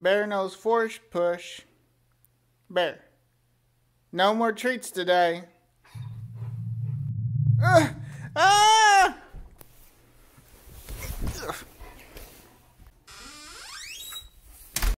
Bear knows force push. Bear. No more treats today. Ugh.